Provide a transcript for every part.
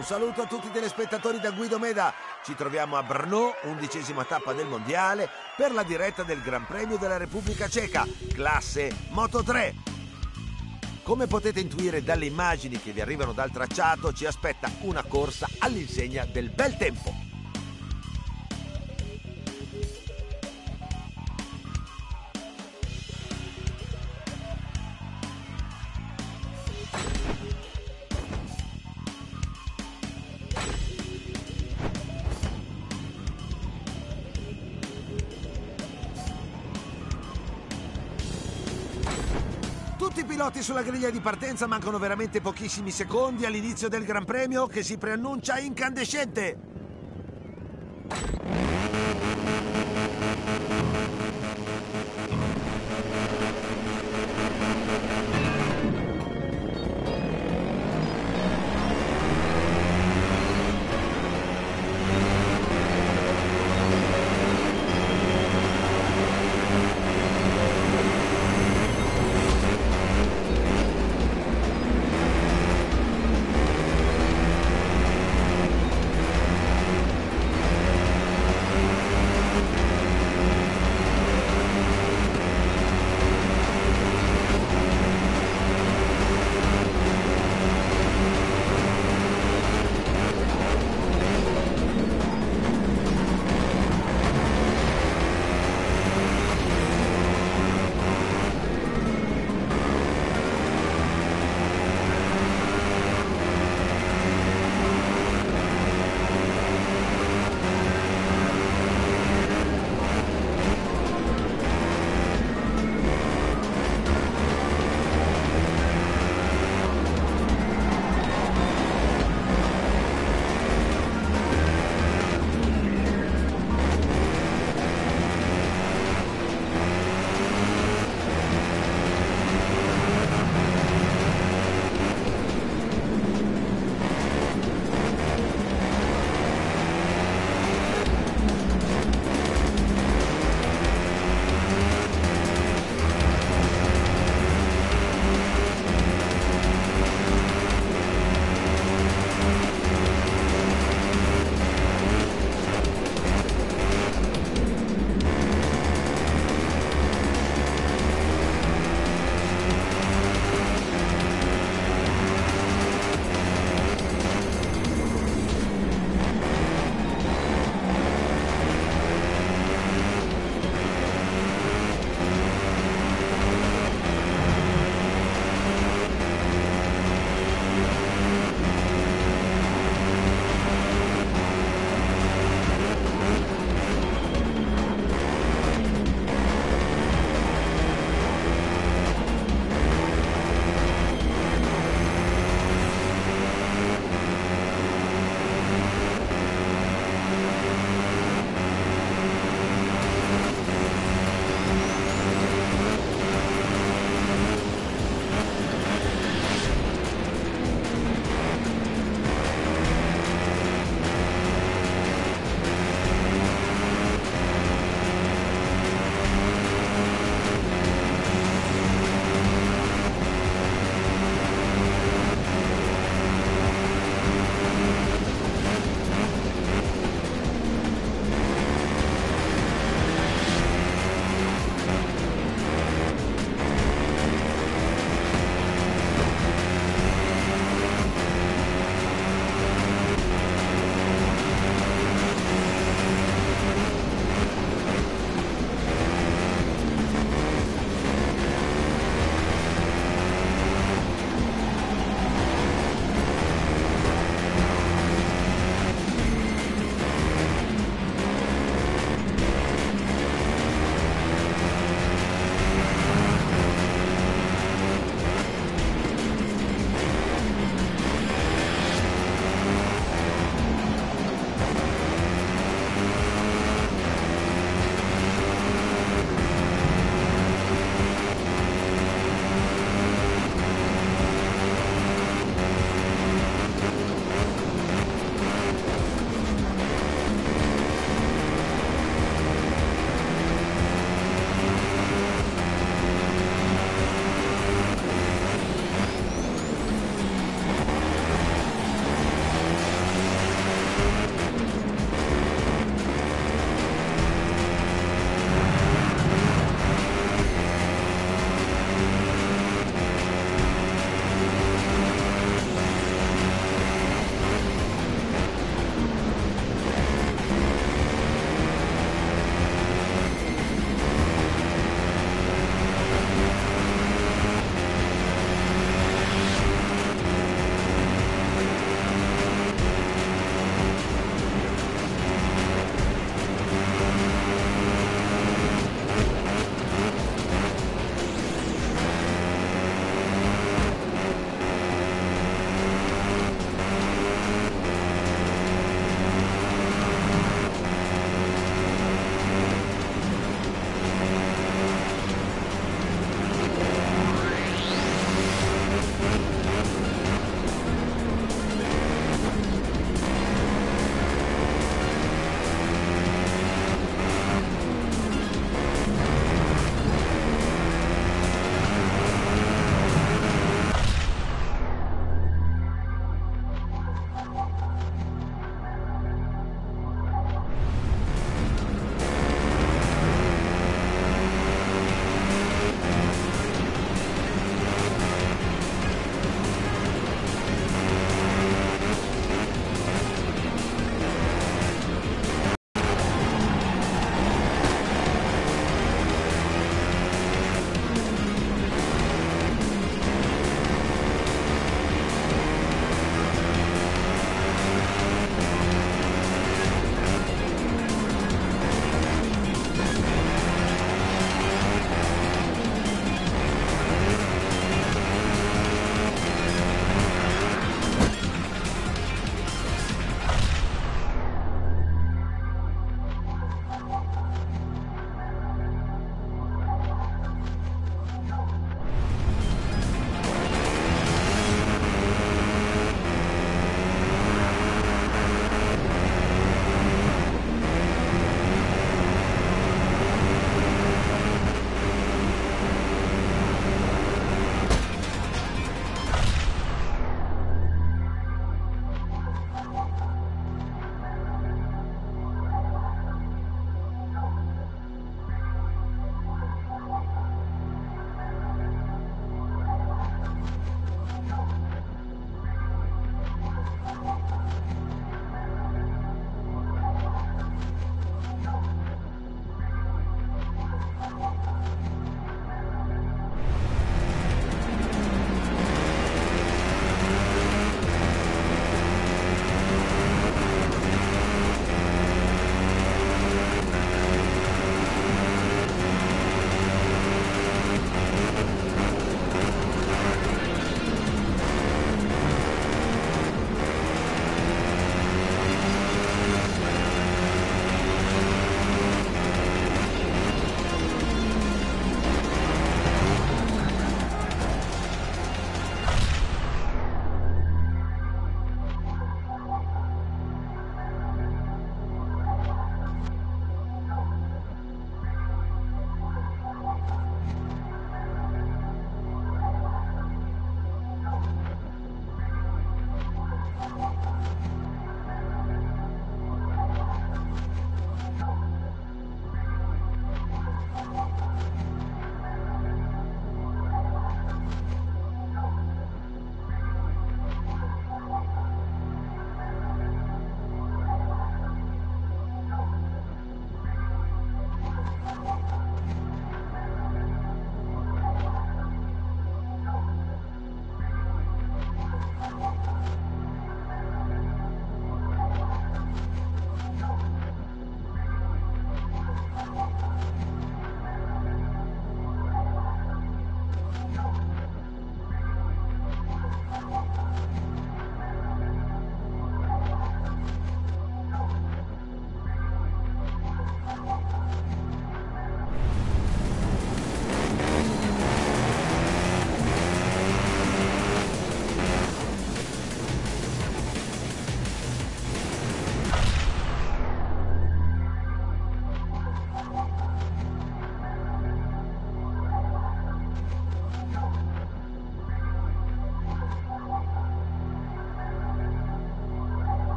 Un saluto a tutti i telespettatori da Guido Meda. Ci troviamo a Brno, undicesima tappa del mondiale, per la diretta del Gran Premio della Repubblica Ceca, classe Moto 3. Come potete intuire dalle immagini che vi arrivano dal tracciato, ci aspetta una corsa all'insegna del bel tempo. Piloti sulla griglia di partenza mancano veramente pochissimi secondi all'inizio del Gran Premio che si preannuncia incandescente.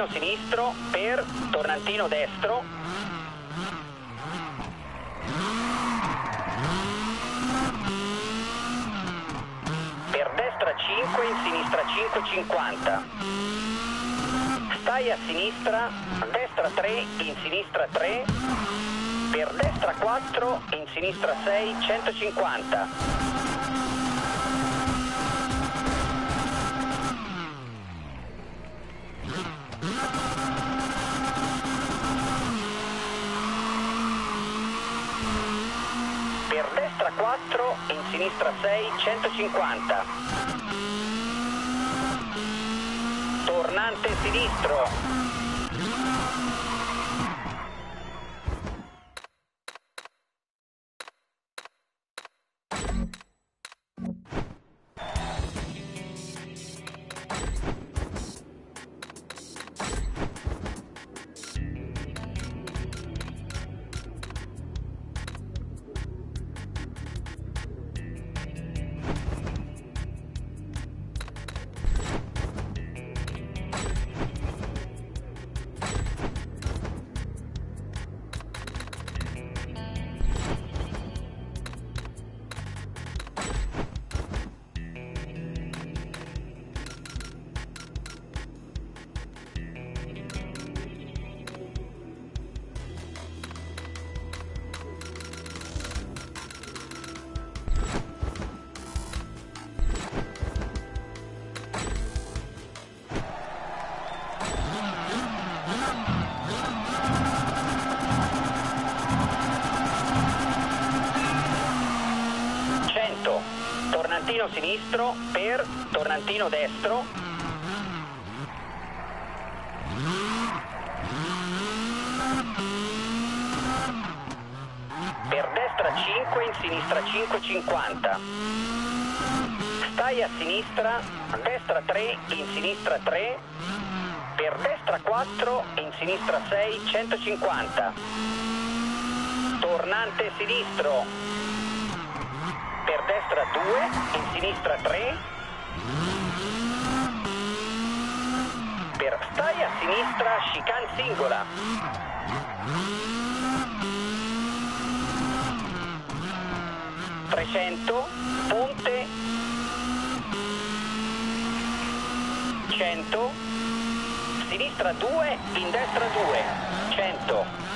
tornantino sinistro per tornantino destro. Per destra 5, in sinistra 5,50. Stai a sinistra, destra 3, in sinistra 3. Per destra 4, in sinistra 6, 150. 6, 150. Tornante sinistro. Tornantino sinistro per tornantino destro. Per destra 5, in sinistra 5,50. Stai a sinistra, destra 3, in sinistra 3. Per destra 4, in sinistra 6, 150. Tornante sinistro, destra 2, in sinistra 3. Per stai a sinistra, chicane singola. Trecento, ponte. 100, sinistra 2, in destra 2, 100.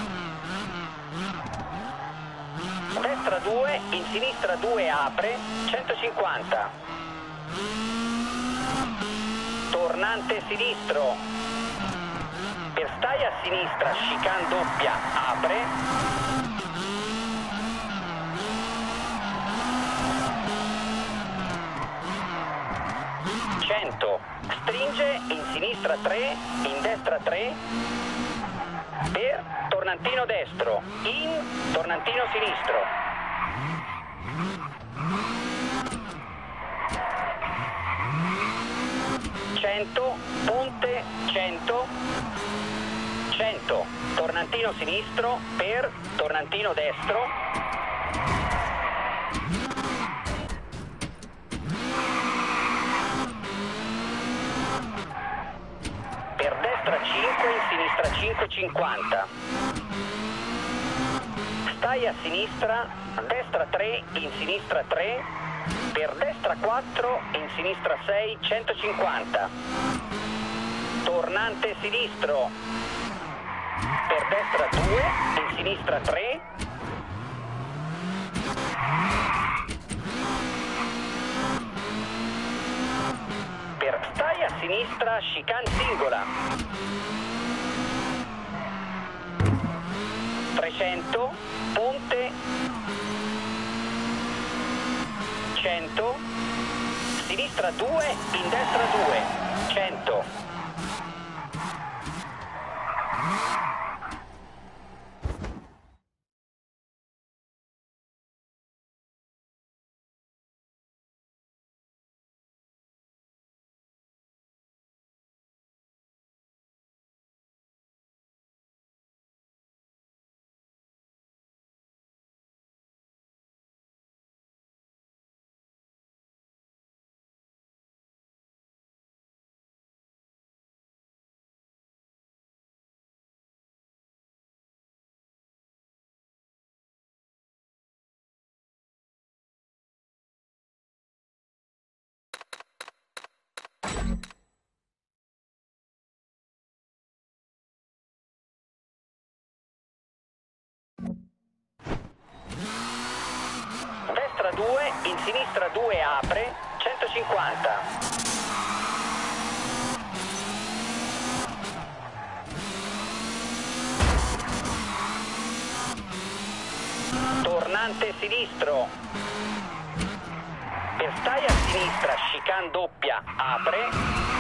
Destra 2, in sinistra 2 apre, 150. Tornante sinistro. Per stai a sinistra, chicane doppia, apre. Stringe, in sinistra 3, in destra 3. Per tornantino destro, in tornantino sinistro. Cento, ponte, 100, 100, tornantino sinistro per tornantino destro. Per destra 5, in sinistra 5,50. Stai a sinistra, destra 3, in sinistra 3. Per destra 4, in sinistra 6, 150. Tornante sinistro. Per destra 2, in sinistra 3. Per stai a sinistra, chicane singola. 300, ponte 100, sinistra 2, in destra 2, 100. 2, in sinistra 2 apre, 150. Tornante sinistro. Per stai a sinistra, chicane doppia, apre.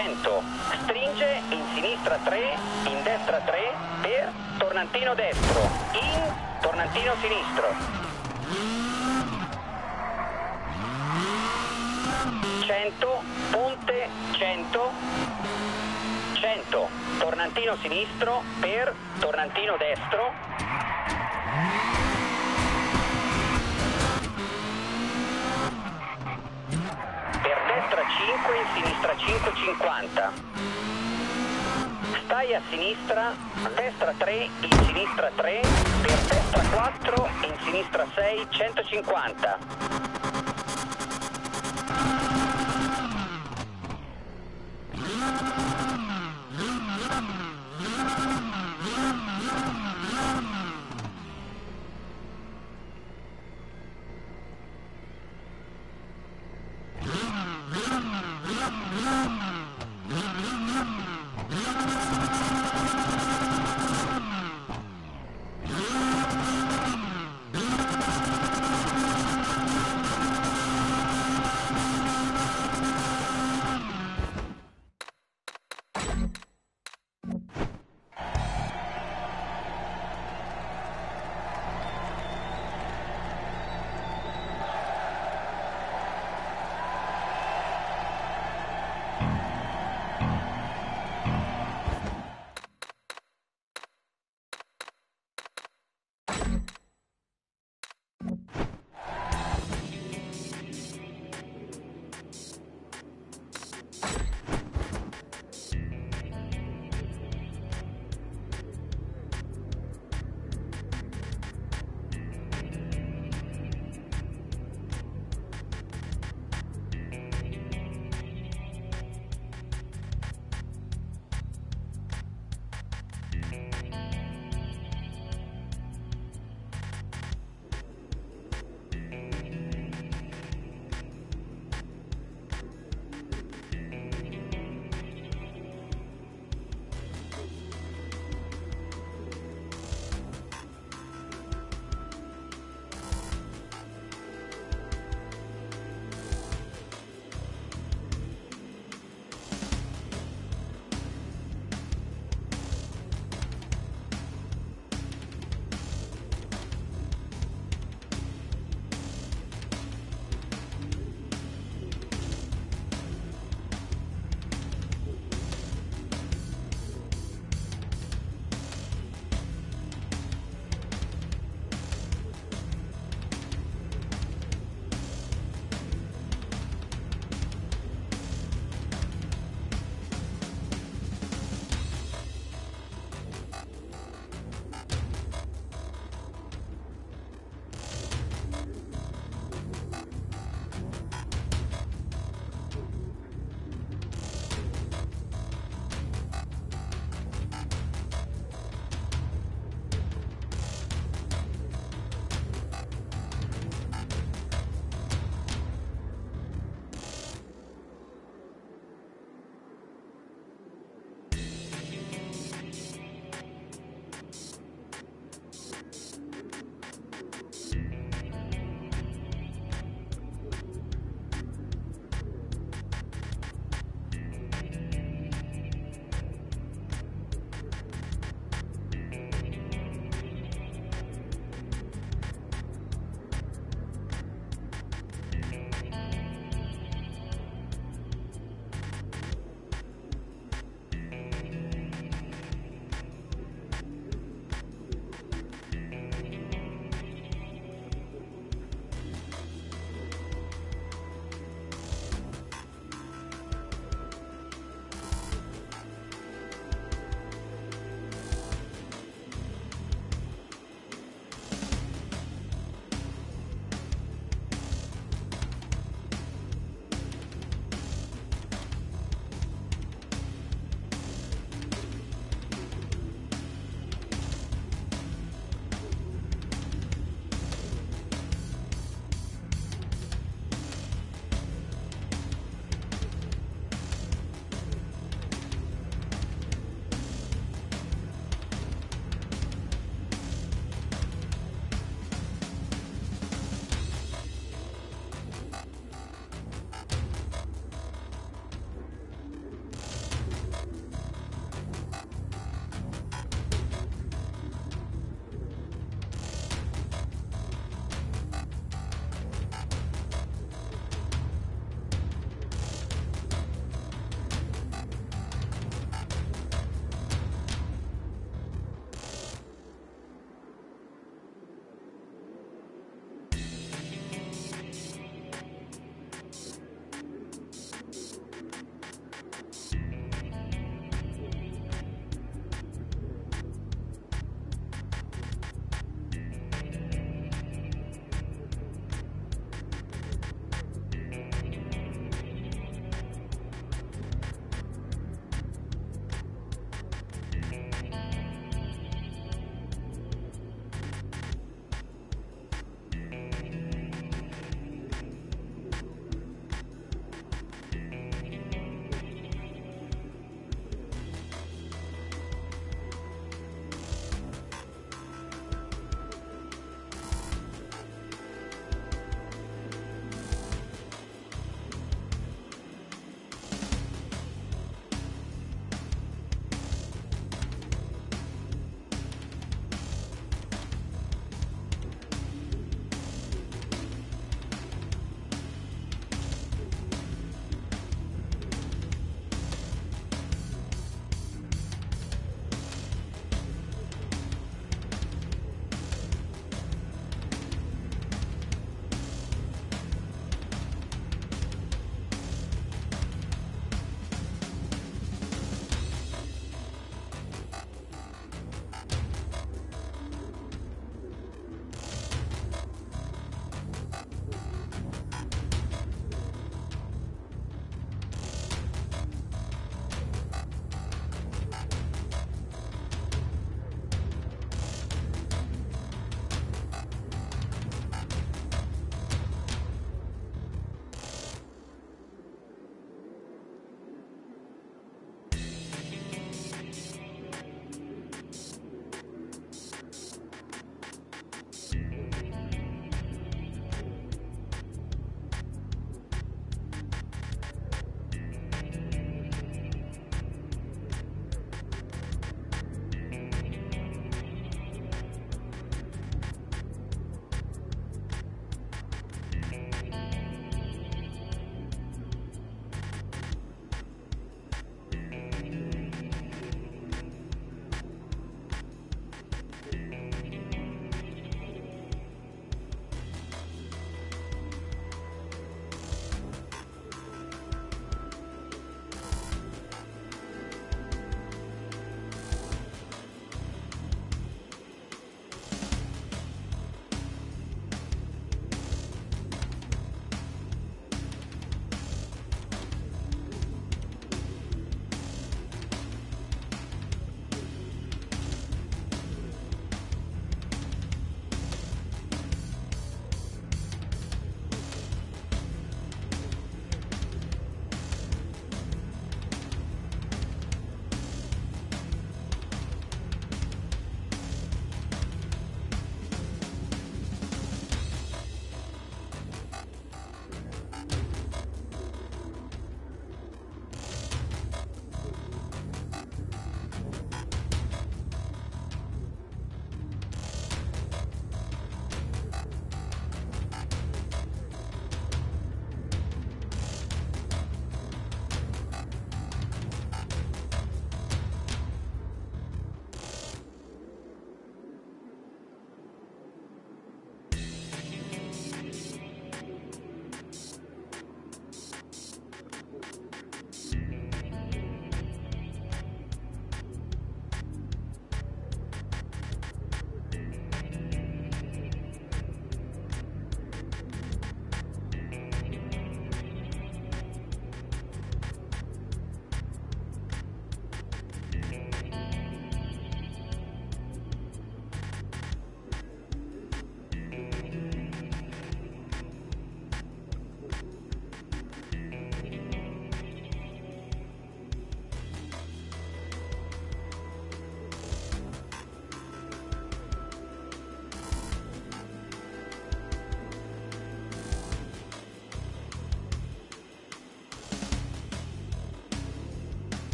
Cento. Stringe in sinistra 3, in destra 3, per tornantino destro, in tornantino sinistro. 100, ponte 100, 100, tornantino sinistro per tornantino destro, destra 5, in sinistra 550. Stai a sinistra, destra 3, in sinistra 3, per destra 4, in sinistra 6, 150.